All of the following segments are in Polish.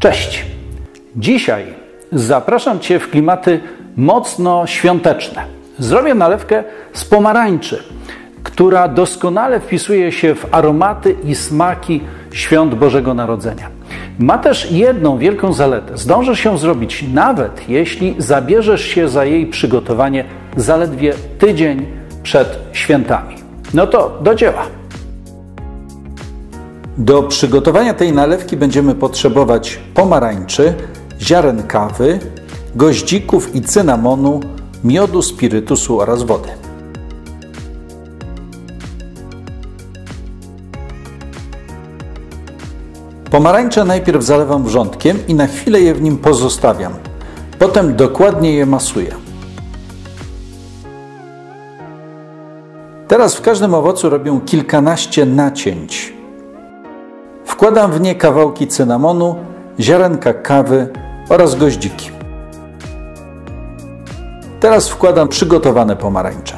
Cześć! Dzisiaj zapraszam Cię w klimaty mocno świąteczne. Zrobię nalewkę z pomarańczy, która doskonale wpisuje się w aromaty i smaki świąt Bożego Narodzenia. Ma też jedną wielką zaletę. Zdążysz ją zrobić nawet jeśli zabierzesz się za jej przygotowanie zaledwie tydzień przed świętami. No to do dzieła. Do przygotowania tej nalewki będziemy potrzebować pomarańczy, ziaren kawy, goździków i cynamonu, miodu, spirytusu oraz wody. Pomarańcze najpierw zalewam wrzątkiem i na chwilę je w nim pozostawiam. Potem dokładnie je masuję. Teraz w każdym owocu robię kilkanaście nacięć. Wkładam w nie kawałki cynamonu, ziarenka kawy oraz goździki. Teraz wkładam przygotowane pomarańcze.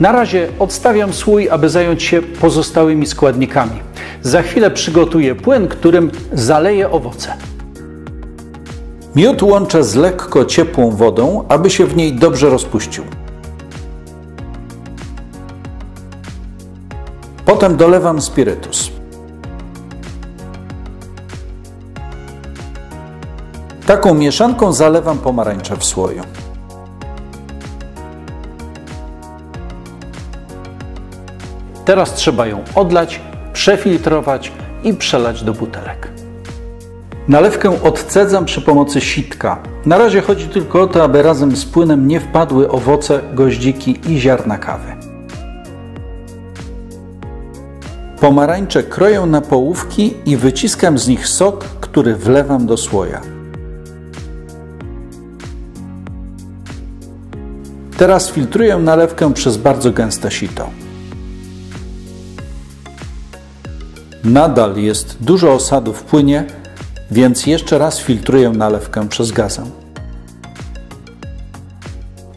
Na razie odstawiam słój, aby zająć się pozostałymi składnikami. Za chwilę przygotuję płyn, którym zaleję owoce. Miód łączę z lekko ciepłą wodą, aby się w niej dobrze rozpuścił. Potem dolewam spirytus. Taką mieszanką zalewam pomarańcze w słoju. Teraz trzeba ją odlać, przefiltrować i przelać do butelek. Nalewkę odcedzam przy pomocy sitka. Na razie chodzi tylko o to, aby razem z płynem nie wpadły owoce, goździki i ziarna kawy. Pomarańcze kroję na połówki i wyciskam z nich sok, który wlewam do słoja. Teraz filtruję nalewkę przez bardzo gęste sito. Nadal jest dużo osadu w płynie, więc jeszcze raz filtruję nalewkę przez gazę.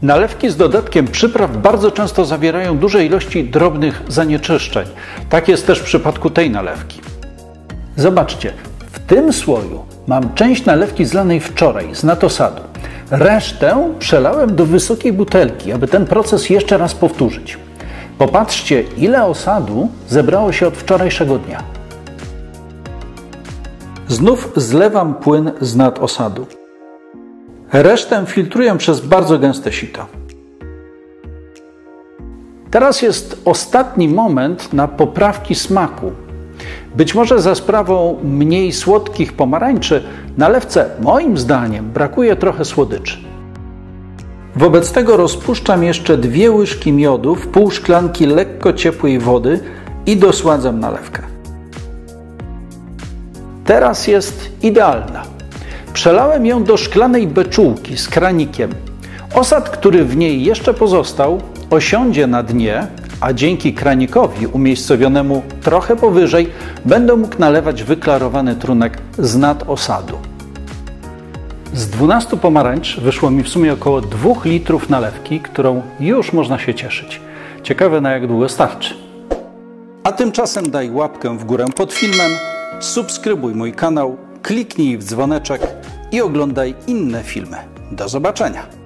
Nalewki z dodatkiem przypraw bardzo często zawierają duże ilości drobnych zanieczyszczeń. Tak jest też w przypadku tej nalewki. Zobaczcie, w tym słoju mam część nalewki zlanej wczoraj z natosadu. Resztę przelałem do wysokiej butelki, aby ten proces jeszcze raz powtórzyć. Popatrzcie, ile osadu zebrało się od wczorajszego dnia. Znów zlewam płyn z nad osadu. Resztę filtruję przez bardzo gęste sito. Teraz jest ostatni moment na poprawki smaku. Być może za sprawą mniej słodkich pomarańczy nalewce, moim zdaniem, brakuje trochę słodyczy. Wobec tego rozpuszczam jeszcze dwie łyżki miodu w pół szklanki lekko ciepłej wody i dosładzam nalewkę. Teraz jest idealna. Przelałem ją do szklanej beczułki z kranikiem. Osad, który w niej jeszcze pozostał, osiądzie na dnie, a dzięki kranikowi umiejscowionemu trochę powyżej będę mógł nalewać wyklarowany trunek z nad osadu. Z 12 pomarańcz wyszło mi w sumie około 2 litrów nalewki, którą już można się cieszyć. Ciekawe na jak długo starczy. A tymczasem daj łapkę w górę pod filmem, subskrybuj mój kanał, kliknij w dzwoneczek i oglądaj inne filmy. Do zobaczenia!